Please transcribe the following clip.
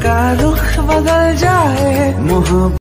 का रुख बदल जाए। मोहब्बत